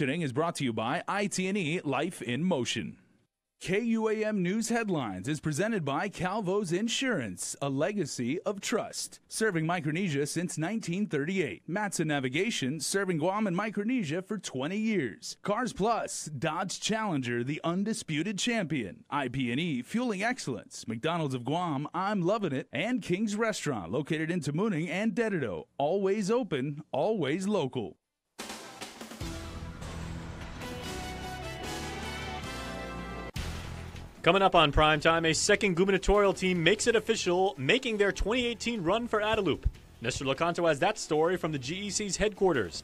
is brought to you by IT&E Life in Motion. KUAM News Headlines is presented by Calvo's Insurance, a legacy of trust. Serving Micronesia since 1938. Matson Navigation, serving Guam and Micronesia for 20 years. Cars Plus, Dodge Challenger, the undisputed champion. IP&E, fueling excellence. McDonald's of Guam, I'm loving it. And King's Restaurant, located in Tamuning and Dededo. Always open, always local. Coming up on prime time, a second gubernatorial team makes it official, making their 2018 run for Adelup. Nestor Licanto has that story from the GEC's headquarters.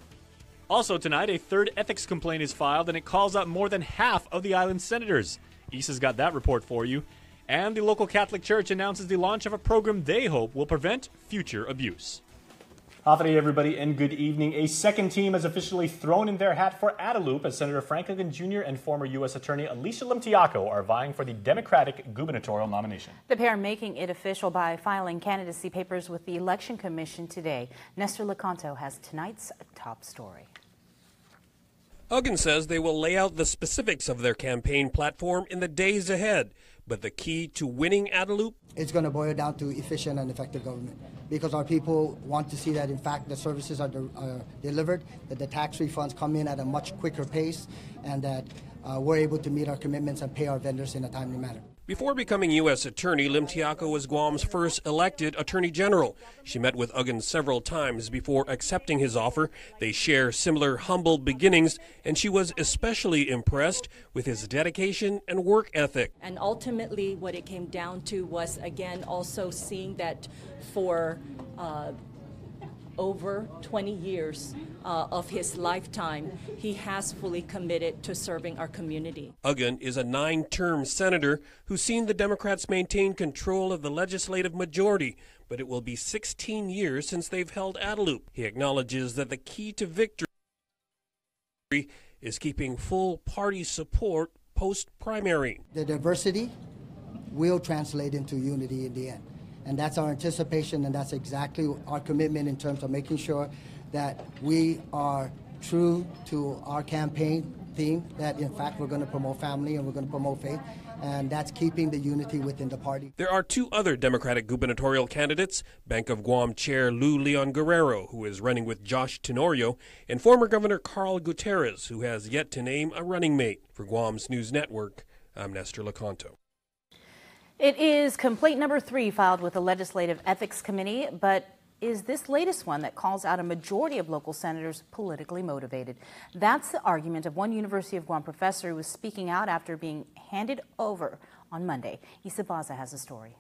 Also tonight, a third ethics complaint is filed, and it calls out more than half of the island's senators. Isa's got that report for you. And the local Catholic Church announces the launch of a program they hope will prevent future abuse. Hafa Adai, everybody, and good evening. A second team has officially thrown in their hat for Adelup as Senator Franklin Jr. and former U.S. Attorney Alicia Limtiaco are vying for the Democratic gubernatorial nomination. The pair making it official by filing candidacy papers with the Election Commission today. Nestor Licanto has tonight's top story. Aguon says they will lay out the specifics of their campaign platform in the days ahead. But the key to winning Adelup? It's going to boil down to efficient and effective government because our people want to see that, in fact, the services are, de- are delivered, that the tax refunds come in at a much quicker pace, and that uh, we're able to meet our commitments and pay our vendors in a timely manner. Before becoming U.S. Attorney, Limtiaco was Guam's first elected Attorney General. She met with Aguon several times before accepting his offer. They share similar humble beginnings, and she was especially impressed with his dedication and work ethic. And ultimately, what it came down to was, again, also seeing that for uh, over 20 years uh, of his lifetime, he has fully committed to serving our community. Aguon is a nine term senator who's seen the Democrats maintain control of the legislative majority, but it will be 16 years since they've held Adelup. He acknowledges that the key to victory is keeping full party support post primary. The diversity will translate into unity in the end. And that's our anticipation, and that's exactly our commitment in terms of making sure that we are true to our campaign theme that, in fact, we're going to promote family and we're going to promote faith. And that's keeping the unity within the party. There are two other Democratic gubernatorial candidates Bank of Guam Chair Lou Leon Guerrero, who is running with Josh Tenorio, and former Governor Carl Gutierrez, who has yet to name a running mate. For Guam's News Network, I'm Nestor Licanto. It is complaint number three filed with the Legislative Ethics Committee, but is this latest one that calls out a majority of local senators politically motivated. That's the argument of one University of Guam professor who was speaking out after being handed over on Monday. Isa Baza has a story.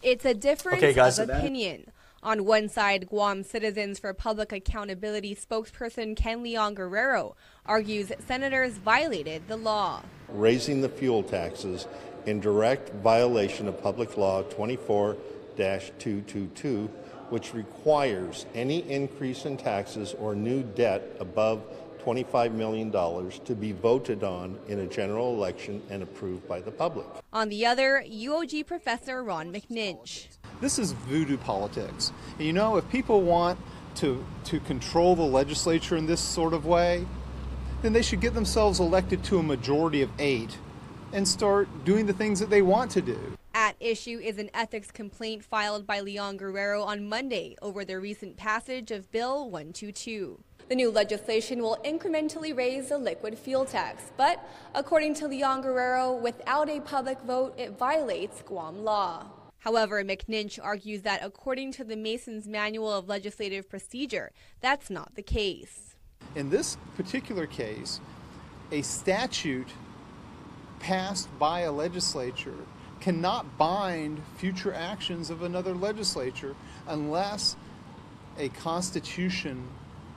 It's a difference okay, guys, of opinion. On one side, Guam Citizens for Public Accountability spokesperson Ken Leon Guerrero argues senators violated the law. Raising the fuel taxes in direct violation of Public Law 24 222, which requires any increase in taxes or new debt above $25 million to be voted on in a general election and approved by the public. On the other, UOG professor Ron McNinch. This is voodoo politics. You know, if people want to, to control the legislature in this sort of way, then they should get themselves elected to a majority of eight and start doing the things that they want to do. At issue is an ethics complaint filed by Leon Guerrero on Monday over the recent passage of Bill 122. The new legislation will incrementally raise the liquid fuel tax, but according to Leon Guerrero, without a public vote, it violates Guam law. However, McNinch argues that according to the Mason's Manual of Legislative Procedure, that's not the case. In this particular case, a statute passed by a legislature cannot bind future actions of another legislature unless a constitution,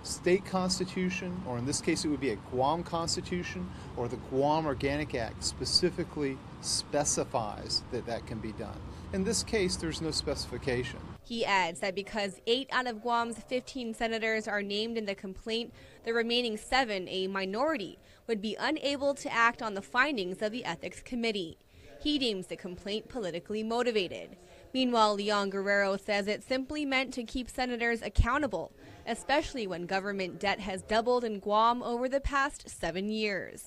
state constitution, or in this case it would be a Guam constitution, or the Guam Organic Act specifically specifies that that can be done. In this case, there's no specification. He adds that because eight out of Guam's 15 senators are named in the complaint, the remaining seven, a minority, would be unable to act on the findings of the Ethics Committee. He deems the complaint politically motivated. Meanwhile, Leon Guerrero says it simply meant to keep senators accountable, especially when government debt has doubled in Guam over the past seven years.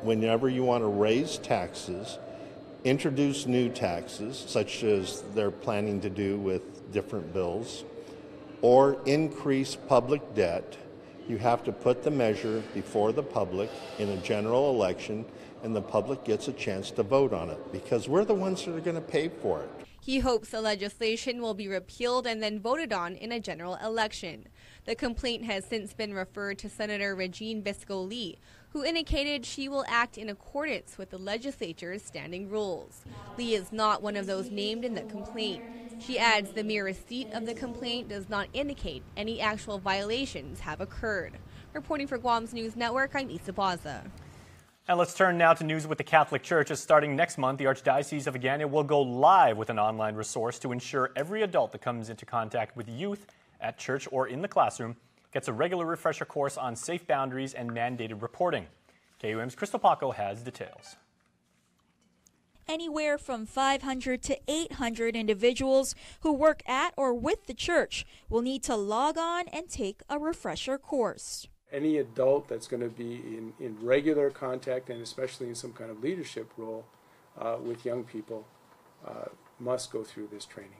Whenever you want to raise taxes, introduce new taxes, such as they're planning to do with different bills, or increase public debt, you have to put the measure before the public in a general election and the public gets a chance to vote on it because we're the ones that are going to pay for it. He hopes the legislation will be repealed and then voted on in a general election. The complaint has since been referred to Senator Regine Biscoe Lee, who indicated she will act in accordance with the legislature's standing rules. Lee is not one of those named in the complaint. She adds the mere receipt of the complaint does not indicate any actual violations have occurred. Reporting for Guam's News Network, I'm Isa Baza. And let's turn now to news with the Catholic Church. As starting next month, the Archdiocese of Agana will go live with an online resource to ensure every adult that comes into contact with youth at church or in the classroom gets a regular refresher course on safe boundaries and mandated reporting. KUAM's Crystal Paco has details. Anywhere from 500 to 800 individuals who work at or with the church will need to log on and take a refresher course any adult that's going to be in, in regular contact and especially in some kind of leadership role uh, with young people uh, must go through this training.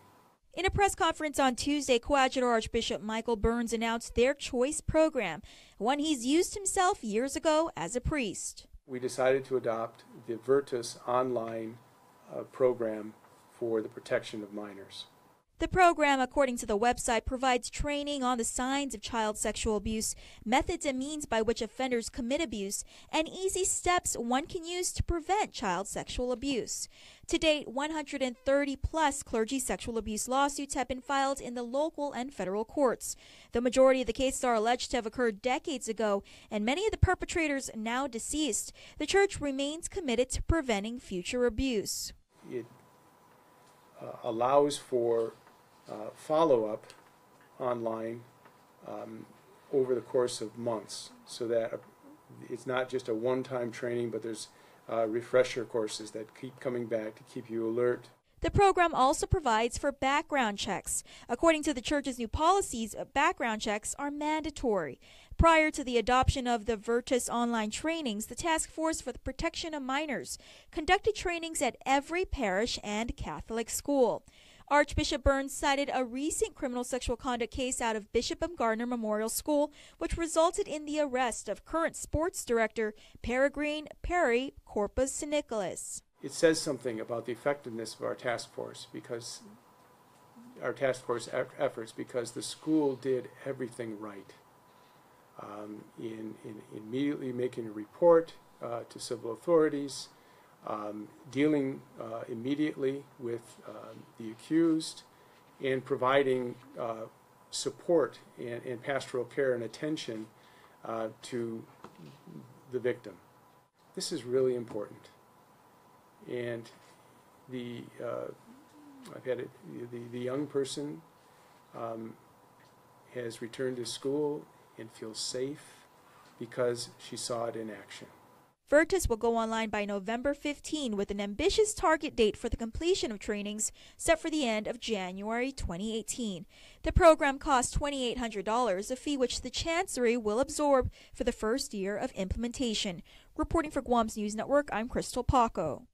In a press conference on Tuesday, Coadjutor Archbishop Michael Byrnes announced their choice program, one he's used himself years ago as a priest. We decided to adopt the Virtus online uh, program for the protection of minors. The program, according to the website, provides training on the signs of child sexual abuse, methods and means by which offenders commit abuse, and easy steps one can use to prevent child sexual abuse. To date, 130 plus clergy sexual abuse lawsuits have been filed in the local and federal courts. The majority of the cases are alleged to have occurred decades ago, and many of the perpetrators now deceased. The church remains committed to preventing future abuse. It uh, allows for uh, follow up online um, over the course of months so that it's not just a one time training, but there's uh, refresher courses that keep coming back to keep you alert. The program also provides for background checks. According to the church's new policies, background checks are mandatory. Prior to the adoption of the Virtus online trainings, the Task Force for the Protection of Minors conducted trainings at every parish and Catholic school. Archbishop Byrnes cited a recent criminal sexual conduct case out of Bishop Baumgartner Memorial School, which resulted in the arrest of current sports director Peregrine Perry Corpus Nicholas. It says something about the effectiveness of our task force because our task force efforts because the school did everything right um, in, in immediately making a report uh, to civil authorities, um, dealing uh, immediately with uh, the accused, and providing uh, support and, and, pastoral care and attention uh, to the victim. This is really important. And the uh, I've had it, the, the young person um, has returned to school and feels safe because she saw it in action. Virtus will go online by November 15 with an ambitious target date for the completion of trainings set for the end of January 2018. The program costs $2,800, a fee which the Chancery will absorb for the first year of implementation. Reporting for Guam's News Network, I'm Crystal Paco.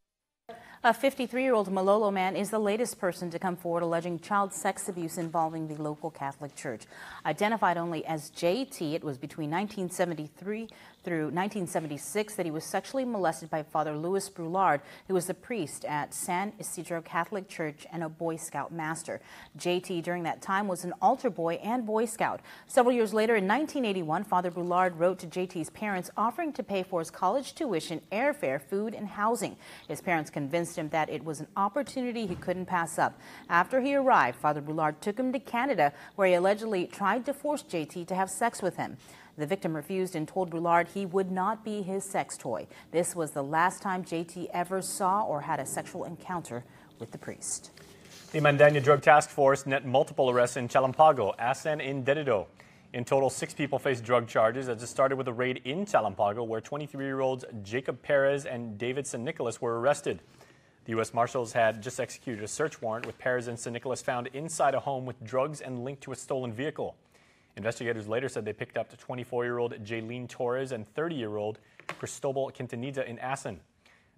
A 53 year old Malojloj man is the latest person to come forward alleging child sex abuse involving the local Catholic Church. Identified only as JT, it was between 1973 through 1976 that he was sexually molested by Father Louis Brouillard, who was a priest at San Isidro Catholic Church and a Boy Scout master. JT, during that time, was an altar boy and Boy Scout. Several years later, in 1981, Father Brouillard wrote to JT's parents offering to pay for his college tuition, airfare, food, and housing. His parents convinced him that it was an opportunity he couldn't pass up. After he arrived, Father Brouillard took him to Canada, where he allegedly tried to force JT to have sex with him. The victim refused and told Brouillard he would not be his sex toy. This was the last time JT ever saw or had a sexual encounter with the priest. The Mandaña Drug Task Force net multiple arrests in Chalan Pago, Asan, and Dededo. In total, six people face drug charges as it started with a raid in Chalan Pago where 23-year-olds Jacob Perez and David San Nicolas were arrested. The U.S. Marshals had just executed a search warrant with Perez and San Nicolas found inside a home with drugs and linked to a stolen vehicle. Investigators later said they picked up 24 year old Jaylene Torres and 30 year old Cristobal Quintanilla in Asan.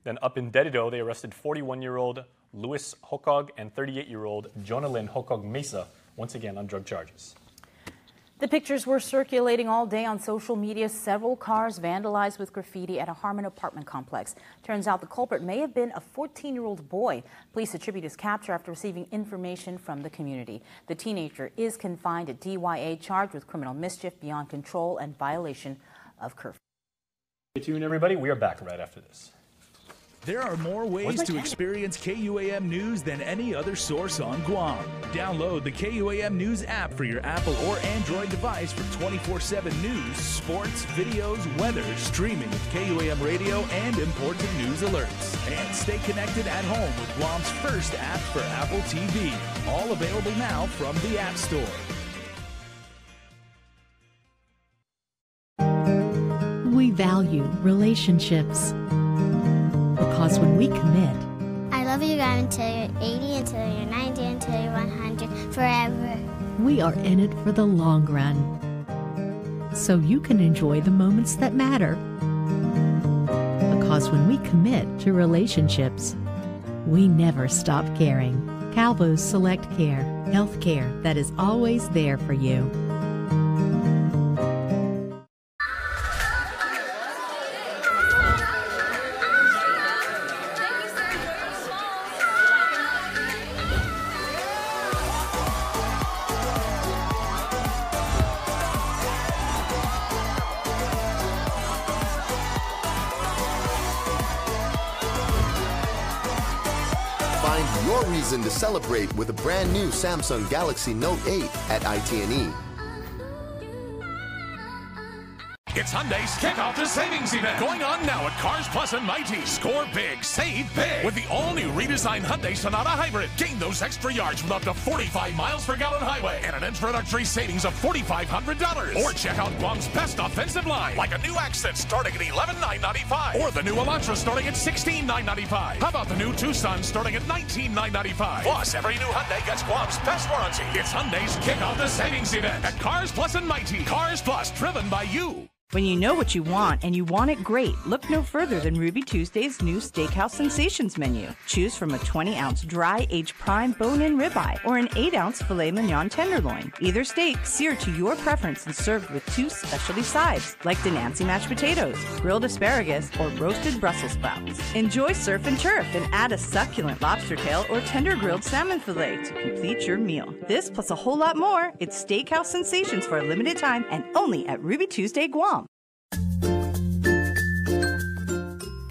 Then up in Dededo, they arrested 41 year old Luis Hokog and 38 year old Jonalyn Hokog Mesa, once again on drug charges. The pictures were circulating all day on social media. Several cars vandalized with graffiti at a Harmon apartment complex. Turns out the culprit may have been a 14 year old boy. Police attribute his capture after receiving information from the community. The teenager is confined at DYA, charged with criminal mischief beyond control and violation of curfew. Stay tuned, everybody. We are back right after this. There are more ways to experience KUAM News than any other source on Guam. Download the KUAM News app for your Apple or Android device for 24 7 news, sports, videos, weather, streaming of KUAM radio, and important news alerts. And stay connected at home with Guam's first app for Apple TV. All available now from the App Store. We value relationships because when we commit, I love you guys until you're 80, until you're 90, until you're 100, forever. we are in it for the long run. So you can enjoy the moments that matter. Because when we commit to relationships, we never stop caring. Calvo's Select Care, health care that is always there for you. With a brand new Samsung Galaxy Note 8 at. IT&E. It's Hyundai's Kickoff the Savings event going on now at Cars Plus and Maite. Score big, save big with the all-new redesigned Hyundai Sonata Hybrid. Gain those extra yards with up to 45 miles per gallon highway and an introductory savings of $4,500. Or check out Guam's best offensive line, like a new Accent starting at 11,995 or the new Elantra starting at 16,995. How about the new Tucson starting at 19,995? Plus, every new Hyundai gets Guam's best warranty. It's Hyundai's Kickoff the Savings event at Cars Plus and Maite. Cars Plus, driven by you. When you know what you want and you want it great, look no further than Ruby Tuesday's new Steakhouse Sensations menu. Choose from a 20 ounce dry aged prime bone in ribeye or an 8 ounce filet mignon tenderloin. Either steak seared to your preference and served with two specialty sides, like the Nancy mashed potatoes, grilled asparagus, or roasted Brussels sprouts. Enjoy surf and turf and add a succulent lobster tail or tender grilled salmon fillet to complete your meal. This plus a whole lot more. It's Steakhouse Sensations for a limited time and only at Ruby Tuesday Guam.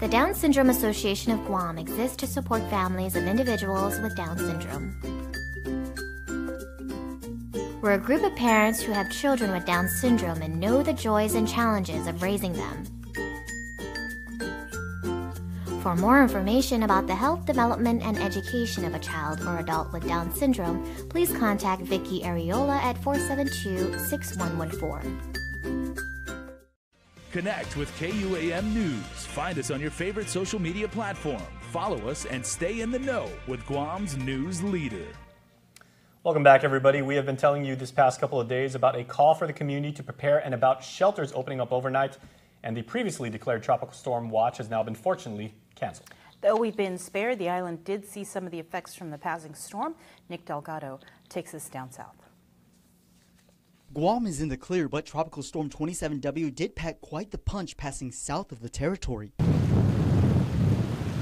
The Down Syndrome Association of Guam exists to support families of individuals with Down syndrome. We're a group of parents who have children with Down syndrome and know the joys and challenges of raising them. For more information about the health, development, and education of a child or adult with Down syndrome, please contact Vicky Areola at 472 6114. Connect with KUAM News. Find us on your favorite social media platform. Follow us and stay in the know with Guam's news leader. Welcome back, everybody. We have been telling you this past couple of days about a call for the community to prepare and about shelters opening up overnight. And the previously declared tropical storm watch has now been fortunately canceled. Though we've been spared, the island did see some of the effects from the passing storm. Nick Delgado takes us down south. Guam is in the clear, but Tropical Storm 27W did pack quite the punch passing south of the territory.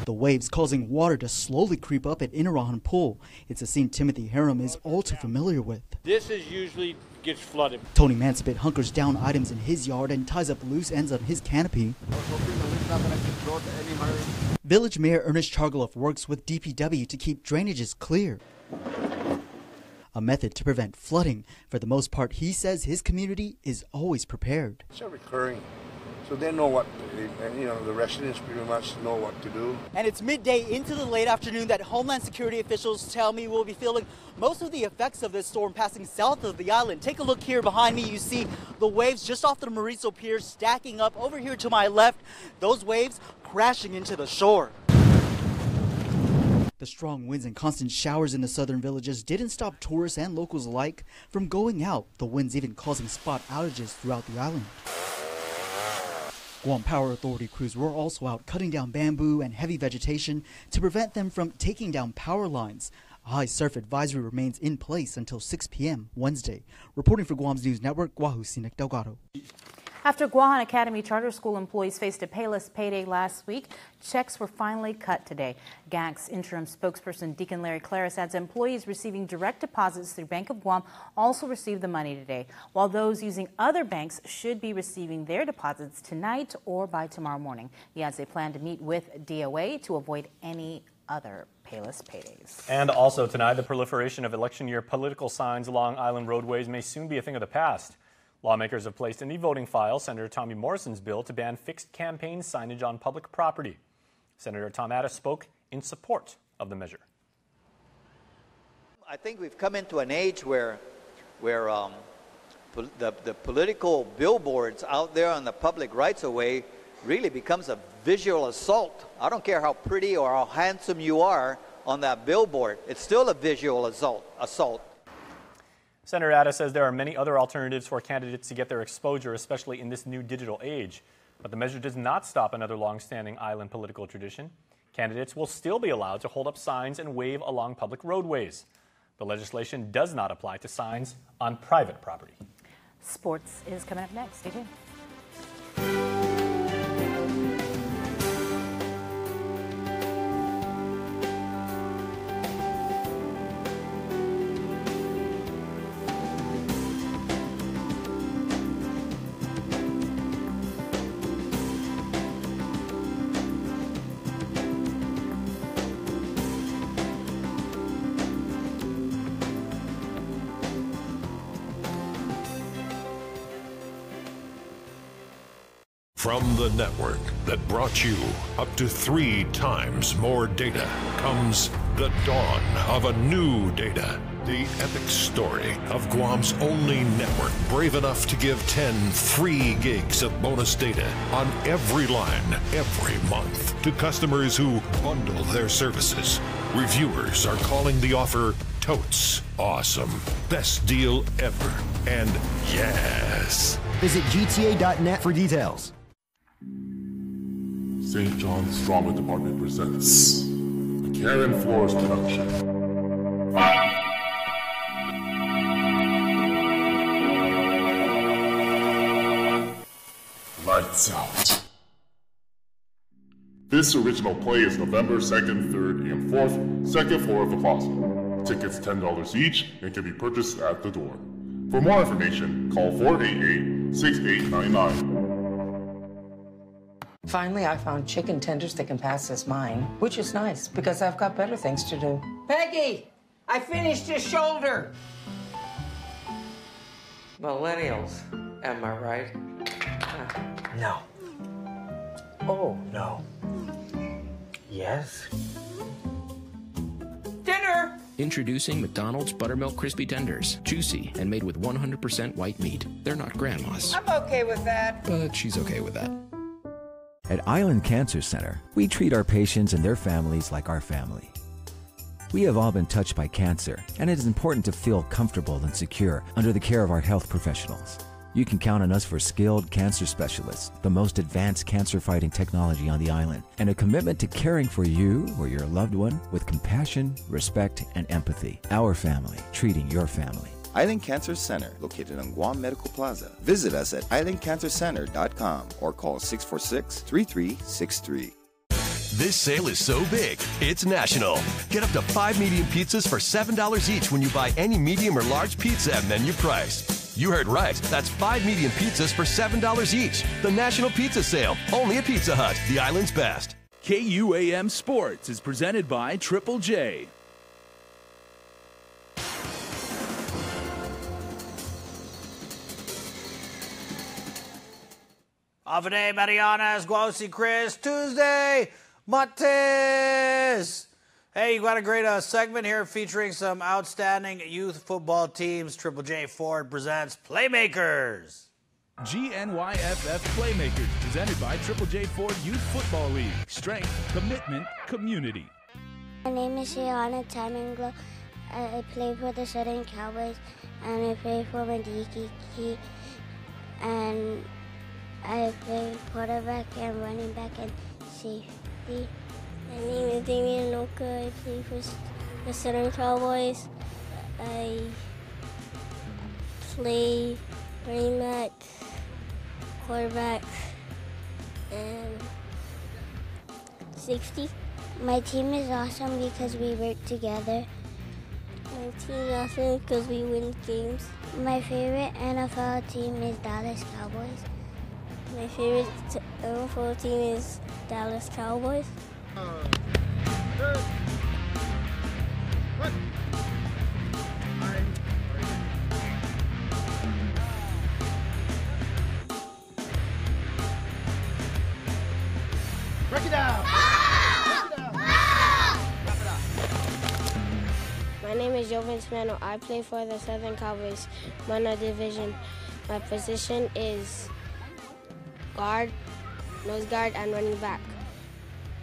The waves causing water to slowly creep up at Inarajan Pool. It's a scene Timothy Harum is all too familiar with. This is usually gets flooded. Tony Mansfield hunkers down items in his yard and ties up loose ends on his canopy. Village Mayor Ernest Chargualaf works with DPW to keep drainages clear. A method to prevent flooding. For the most part, he says his community is always prepared. It's a recurring. So they know what, and you know, the residents pretty much know what to do. And it's midday into the late afternoon that Homeland Security officials tell me we'll be feeling most of the effects of this storm passing south of the island. Take a look here behind me. You see the waves just off the Merizo Pier stacking up over here to my left. Those waves crashing into the shore. The strong winds and constant showers in the southern villages didn't stop tourists and locals alike from going out, the winds even causing spot outages throughout the island. Guam Power Authority crews were also out cutting down bamboo and heavy vegetation to prevent them from taking down power lines. A high surf advisory remains in place until 6 p.m. Wednesday. Reporting for Guam's News Network, Guahu si Nick Delgado. After Guahan Academy Charter School employees faced a payless payday last week, checks were finally cut today. GAC's interim spokesperson Deacon Larry Claris adds employees receiving direct deposits through Bank of Guam also received the money today, while those using other banks should be receiving their deposits tonight or by tomorrow morning. He adds they plan to meet with DOA to avoid any other payless paydays. And also tonight, the proliferation of election year political signs along island roadways may soon be a thing of the past. Lawmakers have placed in e-voting file Senator Tommy Morrison's bill to ban fixed campaign signage on public property. Senator Tom Addis spoke in support of the measure. I think we've come into an age where, where um, the, the political billboards out there on the public rights of way really becomes a visual assault. I don't care how pretty or how handsome you are on that billboard, it's still a visual assault. assault. Senator Addis says there are many other alternatives for candidates to get their exposure, especially in this new digital age. But the measure does not stop another long-standing island political tradition. Candidates will still be allowed to hold up signs and wave along public roadways. The legislation does not apply to signs on private property. Sports is coming up next. Stay tuned. From the network that brought you up to three times more data comes the dawn of a new data. The epic story of Guam's only network brave enough to give 10 free gigs of bonus data on every line every month to customers who bundle their services. Reviewers are calling the offer totes awesome. Best deal ever. And yes. Visit GTA.net for details. St. John's Drama Department presents the Karen Flores production. Lights Out. This original play is November 2nd, 3rd, and 4th, second floor of the plaza. Tickets $10 each and can be purchased at the door. For more information, call 488 6899. Finally, I found chicken tenders that can pass as mine, which is nice because I've got better things to do. Peggy, I finished his shoulder. Millennials, am I right? No. Oh, no. Yes. Dinner! Introducing McDonald's Buttermilk Crispy Tenders. Juicy and made with 100% white meat. They're not grandma's, I'm okay with that. but she's okay with that. At Island Cancer Center, we treat our patients and their families like our family. We have all been touched by cancer, and it is important to feel comfortable and secure under the care of our health professionals. You can count on us for skilled cancer specialists, the most advanced cancer fighting technology on the island, and a commitment to caring for you or your loved one with compassion, respect, and empathy. Our family, treating your family. Island Cancer Center, located on Guam Medical Plaza. Visit us at islandcancercenter.com or call 646 3363. This sale is so big, it's national. Get up to five medium pizzas for $7 each when you buy any medium or large pizza at menu price. You heard right. That's five medium pizzas for $7 each. The National Pizza Sale, only at Pizza Hut, the island's best. KUAM Sports is presented by Triple J. Hafa Adai Marianas, Guausi Chris, Tuesday, Mates. Hey, you got a great uh, segment here featuring some outstanding youth football teams. Triple J Ford presents Playmakers. GNYFF Playmakers, presented by Triple J Ford Youth Football League. Strength, commitment, community. My name is Shiana Taminglo. I play for the Southern Cowboys and I play for Mandiki and I play quarterback and running back and safety. My name is Damian Loka. I play for the Southern Cowboys. I play running back, quarterback, and safety. My team is awesome because we work together. My team is awesome because we win games. My favorite NFL team is Dallas Cowboys. My favorite t- uh, NFL team is Dallas Cowboys. Break it down. My name is Jovan Smano. I play for the Southern Cowboys Mana Division. My position is guard, nose guard, and running back.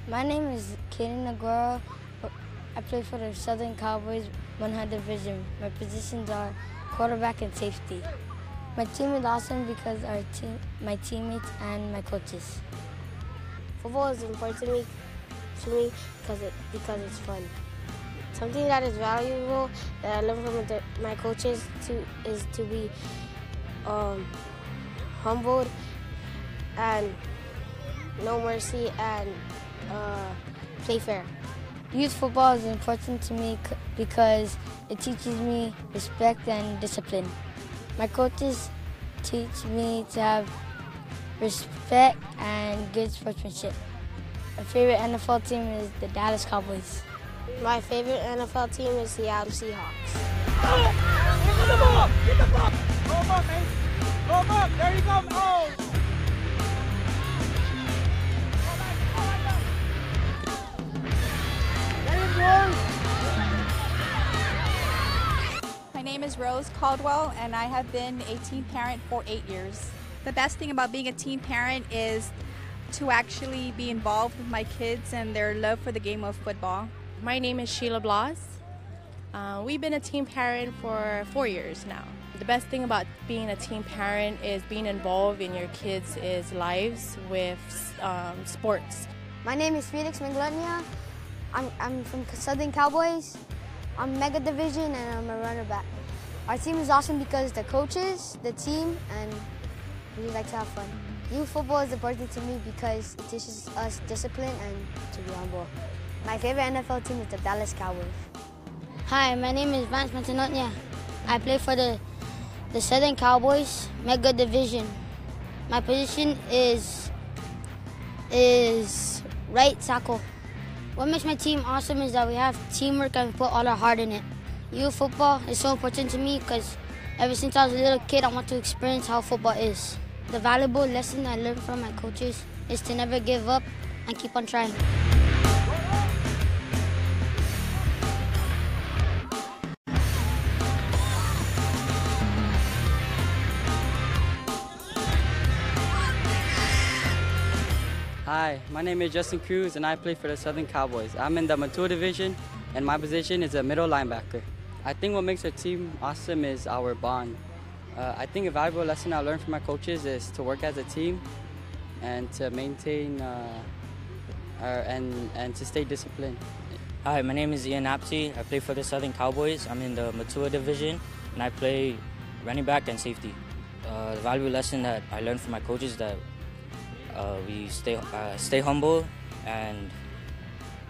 My name is Kaden Nagoro. I play for the Southern Cowboys Manha Division. My positions are quarterback and safety. My team is awesome because our team, my teammates and my coaches. Football is important to me, to me because it because it's fun. Something that is valuable that I learned from the, my coaches to is to be um, humbled and no mercy and uh, play fair. Youth football is important to me because it teaches me respect and discipline. My coaches teach me to have respect and good sportsmanship. My favorite NFL team is the Dallas Cowboys. My favorite NFL team is the Seattle Seahawks. Get the ball! Get the ball! Go up, man! Go up! There you go! Oh! Name is Rose Caldwell, and I have been a teen parent for eight years. The best thing about being a teen parent is to actually be involved with my kids and their love for the game of football. My name is Sheila Bloss. Uh, we've been a teen parent for four years now. The best thing about being a teen parent is being involved in your kids' is lives with um, sports. My name is Felix Manglonia. I'm, I'm from Southern Cowboys. I'm Mega Division and I'm a runner back. Our team is awesome because the coaches, the team, and we like to have fun. Youth football is important to me because it teaches us discipline and to be humble. My favorite NFL team is the Dallas Cowboys. Hi, my name is Vance Montanotnia. I play for the the Southern Cowboys Mega Division. My position is is right tackle. What makes my team awesome is that we have teamwork and we put all our heart in it. Youth football is so important to me because ever since I was a little kid, I want to experience how football is. The valuable lesson I learned from my coaches is to never give up and keep on trying. Hi, my name is Justin Cruz and I play for the Southern Cowboys. I'm in the Mature Division and my position is a middle linebacker. I think what makes our team awesome is our bond. Uh, I think a valuable lesson I learned from my coaches is to work as a team and to maintain uh, our, and, and to stay disciplined. Hi, my name is Ian Apsey. I play for the Southern Cowboys. I'm in the Matua division and I play running back and safety. Uh, the valuable lesson that I learned from my coaches that uh, we stay uh, stay humble and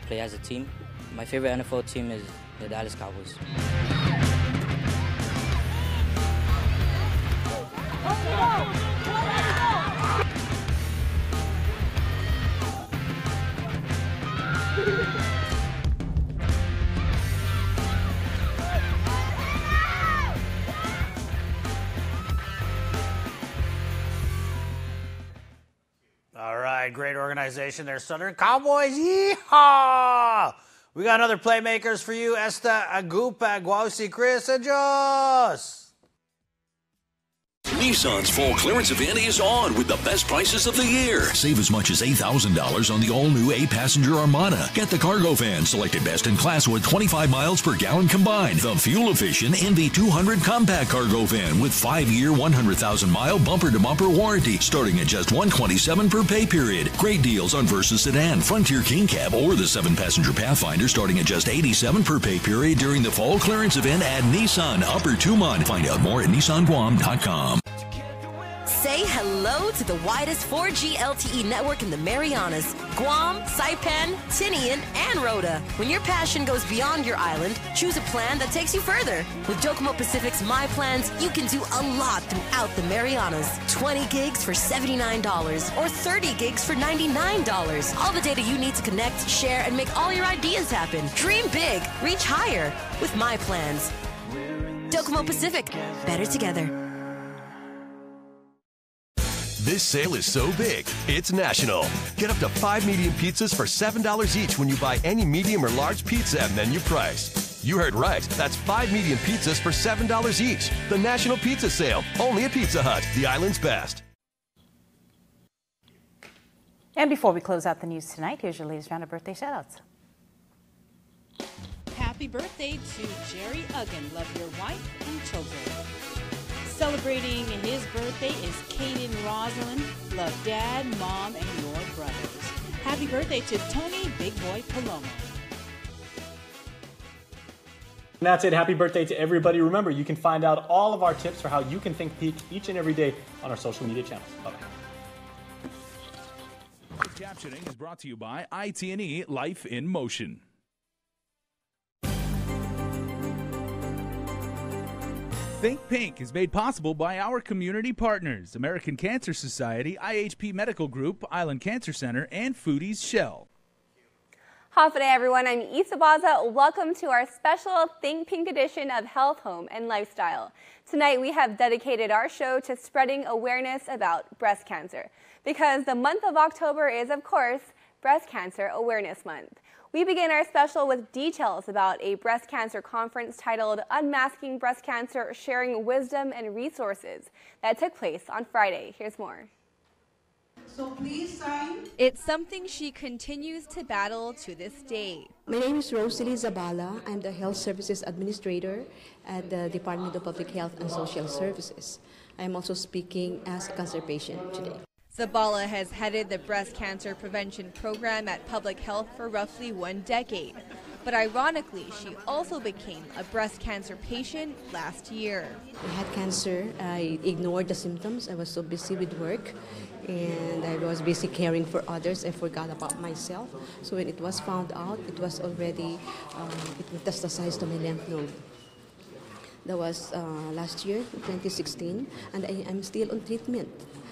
play as a team. My favorite NFL team is the Dallas Cowboys. All right, great organization there, Southern Cowboys. Yeehaw! We got another playmakers for you, Esta Agupa, Guausi, Chris, and Jos. Nissan's fall clearance event is on with the best prices of the year. Save as much as $8,000 on the all new A passenger Armada. Get the cargo van selected best in class with 25 miles per gallon combined. The fuel efficient NV200 compact cargo van with 5 year, 100,000 mile bumper to bumper warranty starting at just 127 per pay period. Great deals on Versa Sedan, Frontier King Cab, or the 7 passenger Pathfinder starting at just 87 per pay period during the fall clearance event at Nissan Upper Tumon. Find out more at nissanguam.com. Say hello to the widest 4G LTE network in the Marianas Guam, Saipan, Tinian, and Rota. When your passion goes beyond your island, choose a plan that takes you further. With Docomo Pacific's My Plans, you can do a lot throughout the Marianas 20 gigs for $79 or 30 gigs for $99. All the data you need to connect, share, and make all your ideas happen. Dream big, reach higher with My Plans. Docomo Pacific, better together. This sale is so big, it's national. Get up to five medium pizzas for $7 each when you buy any medium or large pizza at menu price. You heard right. That's five medium pizzas for $7 each. The National Pizza Sale, only at Pizza Hut, the island's best. And before we close out the news tonight, here's your latest round of birthday shoutouts. Happy birthday to Jerry Aguon. Love your wife and children. Celebrating his birthday is Kaden Rosalind. Love dad, mom, and your brothers. Happy birthday to Tony Big Boy Palomo. And that's it. Happy birthday to everybody. Remember, you can find out all of our tips for how you can think Pink each and every day on our social media channels. Bye bye. Captioning is brought to you by IT&E Life in Motion. Think Pink is made possible by our community partners American Cancer Society, IHP Medical Group, Island Cancer Center, and Foodies Shell. Hafa everyone. I'm Isa Baza. Welcome to our special Think Pink edition of Health, Home, and Lifestyle. Tonight we have dedicated our show to spreading awareness about breast cancer because the month of October is, of course, Breast Cancer Awareness Month. We begin our special with details about a breast cancer conference titled Unmasking Breast Cancer Sharing Wisdom and Resources that took place on Friday. Here's more. So please sign. It's something she continues to battle to this day. My name is Rosalie Zabala. I'm the Health Services Administrator at the Department of Public Health and Social Services. I am also speaking as a cancer patient today. Zabala has headed the breast cancer prevention program at Public Health for roughly one decade. But ironically, she also became a breast cancer patient last year. I had cancer. I ignored the symptoms. I was so busy with work and I was busy caring for others. I forgot about myself. So when it was found out, it was already, um, it metastasized to my lymph node. That was uh, last year, 2016, and I am still on treatment.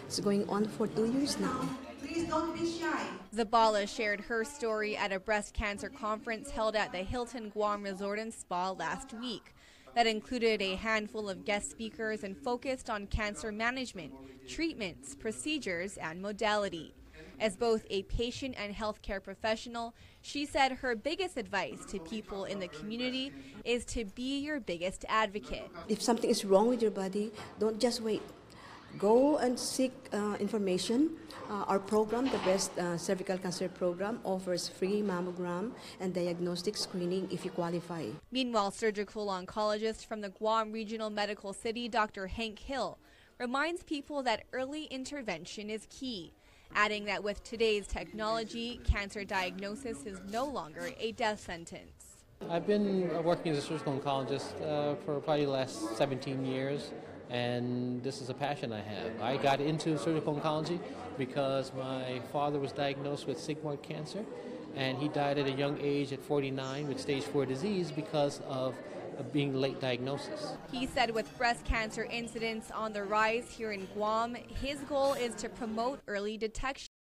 It's going on for two years now. Please don't be shy. Zabala shared her story at a breast cancer conference held at the Hilton Guam Resort and Spa last week. That included a handful of guest speakers and focused on cancer management, treatments, procedures, and modality. As both a patient and healthcare professional, she said her biggest advice to people in the community is to be your biggest advocate. If something is wrong with your body, don't just wait go and seek uh, information. Uh, our program, the Breast uh, Cervical Cancer Program, offers free mammogram and diagnostic screening if you qualify. Meanwhile, surgical oncologist from the Guam Regional Medical City, Dr. Hank Hill, reminds people that early intervention is key, adding that with today's technology, cancer diagnosis is no longer a death sentence. I've been working as a surgical oncologist uh, for probably the last 17 years and this is a passion I have. I got into surgical oncology because my father was diagnosed with sigmoid cancer, and he died at a young age at 49 with stage 4 disease because of being late diagnosis. He said with breast cancer incidents on the rise here in Guam, his goal is to promote early detection